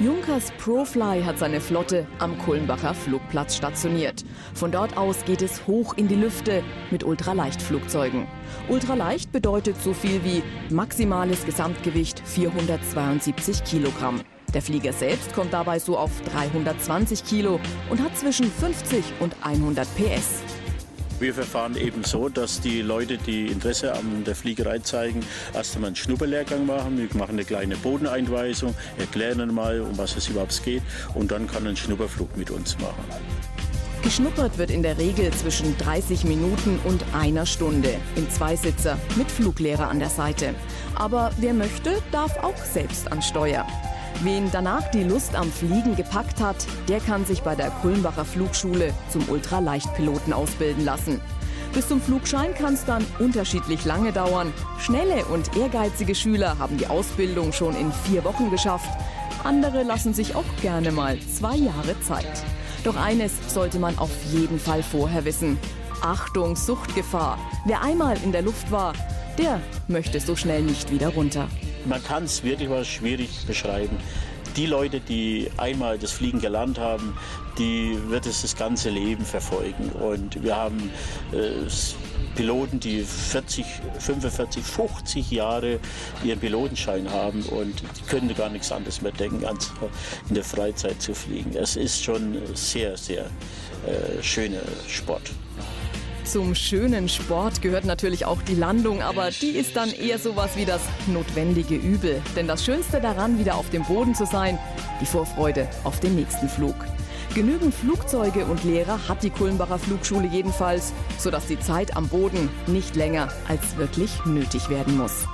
Junkers Profly hat seine Flotte am Kulmbacher Flugplatz stationiert. Von dort aus geht es hoch in die Lüfte mit Ultraleichtflugzeugen. Ultraleicht bedeutet so viel wie maximales Gesamtgewicht 472 Kilogramm. Der Flieger selbst kommt dabei so auf 320 Kilo und hat zwischen 50 und 100 PS. Wir verfahren eben so, dass die Leute, die Interesse an der Fliegerei zeigen, erst einmal einen Schnupperlehrgang machen. Wir machen eine kleine Bodeneinweisung, erklären mal, um was es überhaupt geht und dann kann ein Schnupperflug mit uns machen. Geschnuppert wird in der Regel zwischen 30 Minuten und einer Stunde im Zweisitzer mit Fluglehrer an der Seite. Aber wer möchte, darf auch selbst an Steuer. Wen danach die Lust am Fliegen gepackt hat, der kann sich bei der Kulmbacher Flugschule zum Ultraleichtpiloten ausbilden lassen. Bis zum Flugschein kann es dann unterschiedlich lange dauern. Schnelle und ehrgeizige Schüler haben die Ausbildung schon in vier Wochen geschafft. Andere lassen sich auch gerne mal zwei Jahre Zeit. Doch eines sollte man auf jeden Fall vorher wissen. Achtung, Suchtgefahr. Wer einmal in der Luft war, der möchte so schnell nicht wieder runter man kann es wirklich mal schwierig beschreiben. Die Leute, die einmal das Fliegen gelernt haben, die wird es das ganze Leben verfolgen. Und wir haben äh, Piloten, die 40, 45, 50 Jahre ihren Pilotenschein haben und die können gar nichts anderes mehr denken, als in der Freizeit zu fliegen. Es ist schon sehr, sehr äh, schöner Sport. Zum schönen Sport gehört natürlich auch die Landung, aber die ist dann eher sowas wie das notwendige Übel. Denn das Schönste daran, wieder auf dem Boden zu sein, die Vorfreude auf den nächsten Flug. Genügend Flugzeuge und Lehrer hat die Kulmbacher Flugschule jedenfalls, sodass die Zeit am Boden nicht länger als wirklich nötig werden muss.